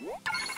Whoop!